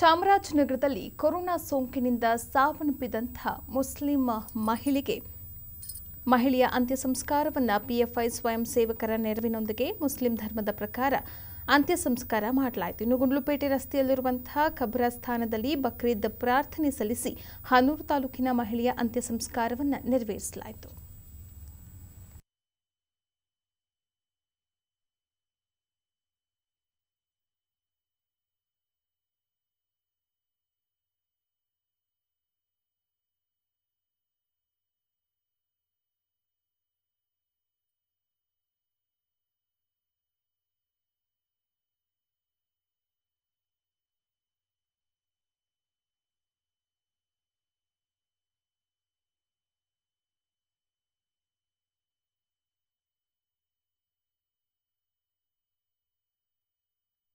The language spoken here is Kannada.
ಚಾಮರಾಜನಗರದಲ್ಲಿ ಕೊರೋನಾ ಸೋಂಕಿನಿಂದ ಸಾವನ್ನಪ್ಪಿದಂಥ ಮುಸ್ಲಿಂ ಮಹಿಳೆಗೆ ಮಹಿಳೆಯ ಅಂತ್ಯ ಸಂಸ್ಕಾರವನ್ನು ಪಿಎಫ್ಐ ಸ್ವಯಂ ಸೇವಕರ ನೆರವಿನೊಂದಿಗೆ ಮುಸ್ಲಿಂ ಧರ್ಮದ ಪ್ರಕಾರ ಅಂತ್ಯ ಸಂಸ್ಕಾರ ಮಾಡಲಾಯಿತು. ಇನ್ನು ಗುಂಡ್ಲುಪೇಟೆ ರಸ್ತೆಯಲ್ಲಿರುವಂತಹ ಖಬ್ರಸ್ಥಾನದಲ್ಲಿ ಬಕ್ರೀದ್ ಪ್ರಾರ್ಥನೆ ಸಲ್ಲಿಸಿ ಹನೂರು ತಾಲೂಕಿನ ಮಹಿಳೆಯ ಅಂತ್ಯ ಸಂಸ್ಕಾರವನ್ನು ನೆರವೇರಿಸಲಾಯಿತು.